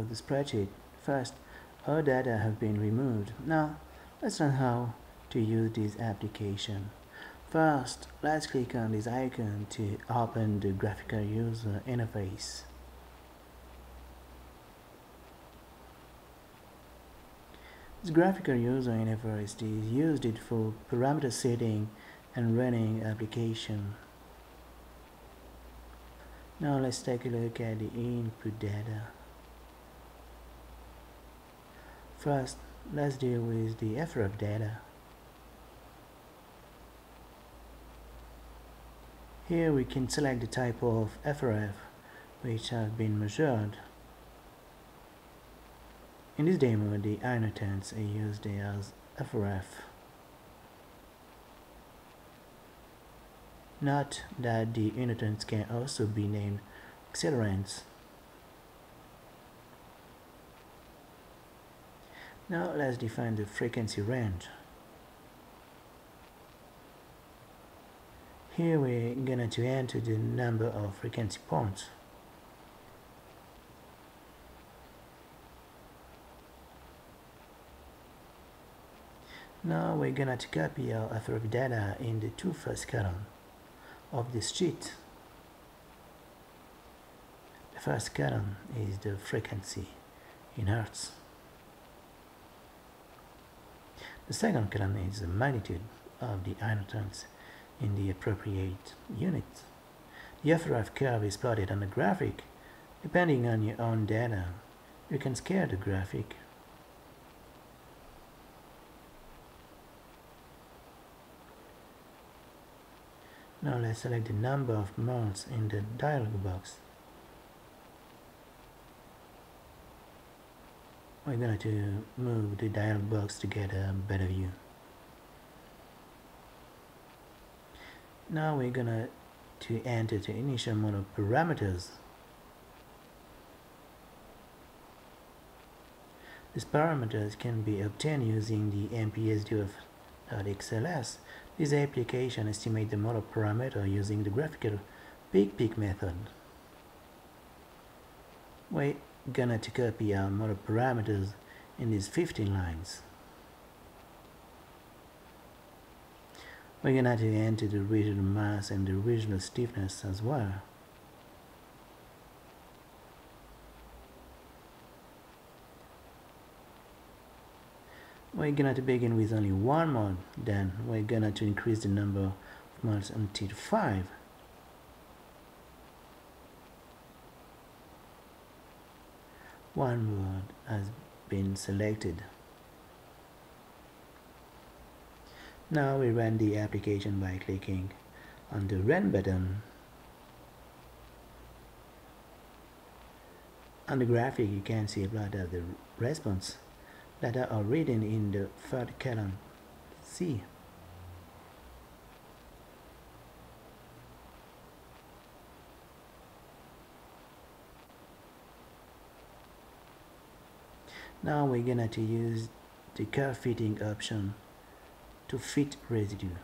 of the spreadsheet. First, all data have been removed. Now, let's learn how to use this application. First, let's click on this icon to open the graphical user interface. This graphical user interface is used it for parameter setting and running application. Now let's take a look at the input data. First, let's deal with the FRF data. Here we can select the type of FRF which has been measured. In this demo, the inertances are used as FRF. Note that the inertances can also be named accelerances. Now let's define the frequency range. Here we're gonna to enter the number of frequency points. Now we're gonna to copy our FRF data in the two first column of this sheet. The first column is the frequency in Hertz. The second column is the magnitude of the inertance in the appropriate units. The FRF curve is plotted on the graphic. Depending on your own data, you can scale the graphic. Now let's select the number of modes in the dialog box. We're going to move the dialog box to get a better view. Now we're gonna to enter the initial modal parameters. These parameters can be obtained using the mpsdf.xls. This application estimates the modal parameter using the graphical peak peak method. Wait gonna to copy our modal parameters in these 15 lines. We're gonna to enter the residual mass and the residual stiffness as well. We're gonna to begin with only one mode, then we're gonna to increase the number of modes until 5. One word has been selected. Now we run the application by clicking on the run button. On the graphic you can see a lot of the response that are written in the third column C. Now we're gonna to use the curve fitting option to fit residue.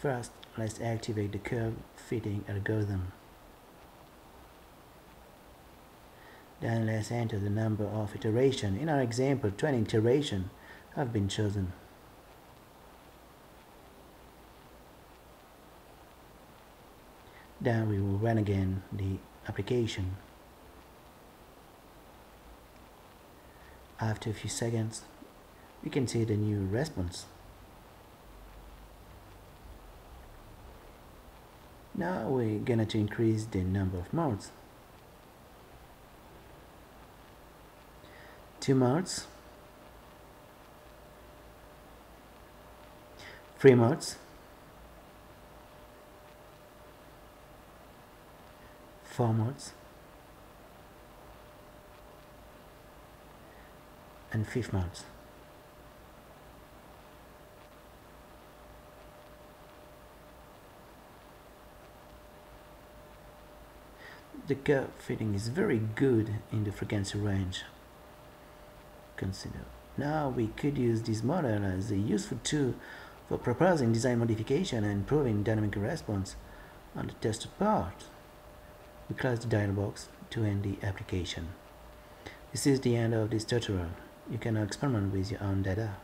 First, let's activate the curve fitting algorithm. Then let's enter the number of iterations. In our example, 20 iterations have been chosen. Then we will run again the application. After a few seconds, we can see the new response. Now we're gonna to increase the number of modes. Two modes, three modes, four modes, and fifth modes. The curve fitting is very good in the frequency range. Consider. Now we could use this model as a useful tool for proposing design modification and improving dynamic response on the tested part. We close the dialog box to end the application. This is the end of this tutorial. You can experiment with your own data.